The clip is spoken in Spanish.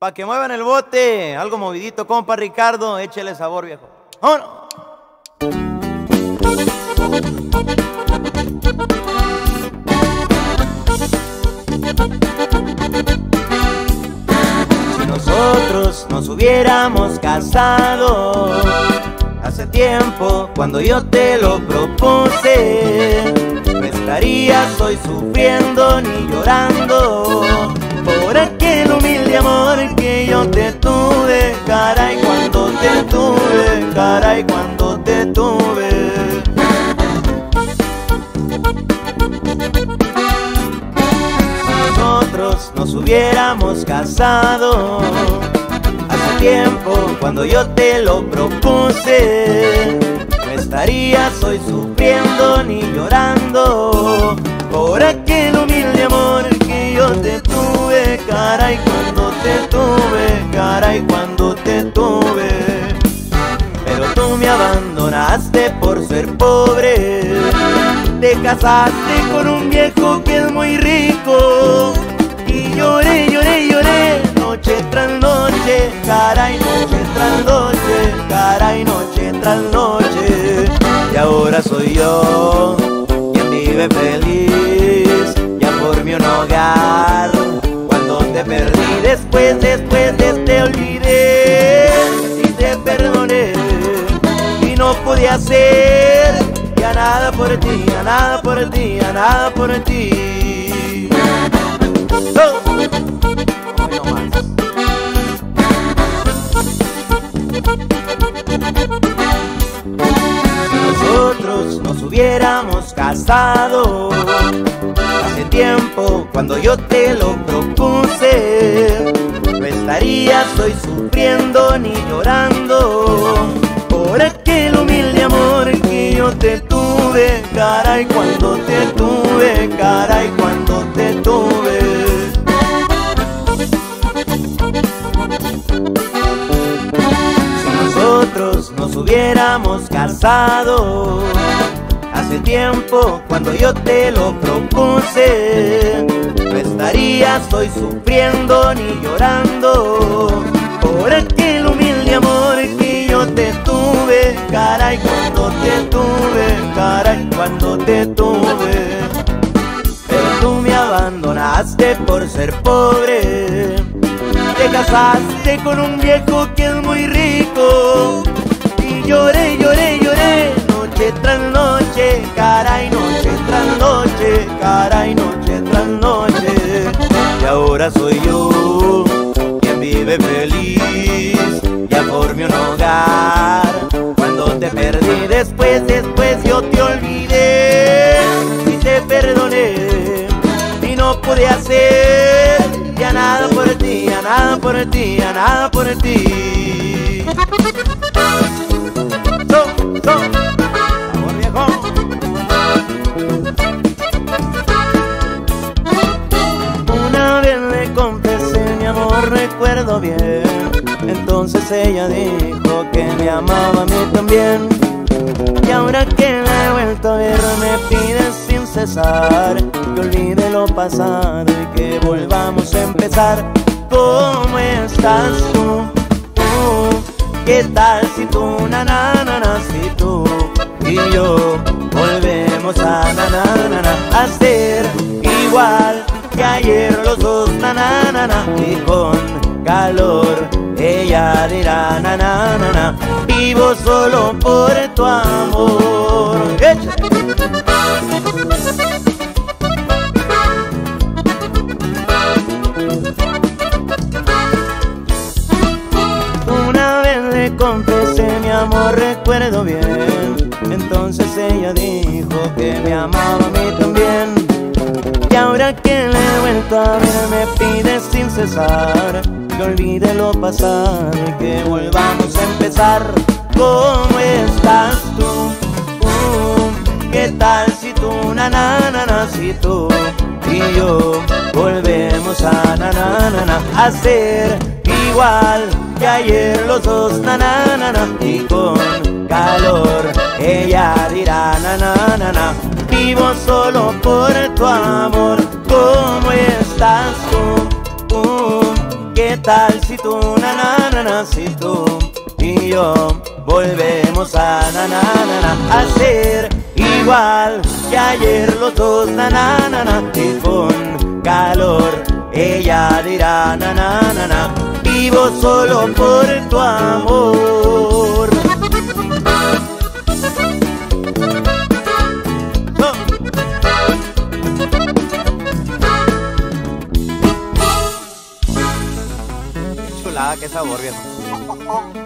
Pa' que muevan el bote, algo movidito, compa Ricardo, échele sabor, viejo. ¡Vámonos! Si nosotros nos hubiéramos casado hace tiempo, cuando yo te lo propuse, no estarías hoy sufriendo ni llorando aquel humilde amor que yo te tuve, caray, cuando te tuve, caray, cuando te tuve. nosotros nos hubiéramos casado hace tiempo cuando yo te lo propuse no estarías hoy sufriendo ni llorando por aquel caray cuando te tuve pero tú me abandonaste por ser pobre te casaste con un viejo que es muy rico y lloré, lloré, lloré noche tras noche, caray, noche tras noche, caray, noche tras noche. Y ahora soy yo quien vive feliz, ya formé un hogar. Cuando te perdí, después, después de podía hacer ya nada por ti, ya nada por ti, ya nada por ti. Oh. Si nosotros nos hubiéramos casado hace tiempo cuando yo te lo propuse, no estarías hoy sufriendo ni llorando por aquel humilde amor que yo te tuve, caray, cuando te tuve, caray, cuando te tuve. Si nosotros nos hubiéramos casado hace tiempo cuando yo te lo propuse, no estarías hoy sufriendo ni llorando por aquel humilde amor que yo te tuve, caray, cuando te tuve, caray, cuando te tuve. Pero tú me abandonaste por ser pobre. Te casaste con un viejo que es muy rico. Y lloré, lloré, lloré, noche tras noche, caray, noche tras noche, caray, noche tras noche. Y ahora soy yo pude hacer ya nada por ti, ya nada por ti, ya nada por ti. Una vez le confesé mi amor, recuerdo bien. Entonces ella dijo que me amaba a mí también. Y ahora que la he vuelto a ver me pide sin cesar Que olvide lo pasado y que volvamos a empezar ¿Cómo estás tú? ¿Qué tal si tú, na, na, na, na, si tú y yo volvemos a na, na, na, na, a ser igual que ayer los dos na, na, na, na, y con calor ella dirá na na na na vivo solo por tu amor amor recuerdo bien. Entonces ella dijo que me amaba a mí también. Y ahora que le he vuelto me pide sin cesar Que olvide lo pasado y que volvamos a empezar. ¿Cómo estás tú? Uh, ¿Qué tal si tú, na na na na, si tú y yo volvemos a na na na na a ser igual que ayer los dos na na na na y con calor ella dirá na na na na vivo solo por tu amor ¿Cómo estás tú? Uh, ¿Qué tal si tú, na na na, na si tú y yo volvemos a na na na na a ser igual que ayer los dos na na na na y con calor ella dirá na na na na vivo solo por tu amor Chulada, qué sabor, viejo.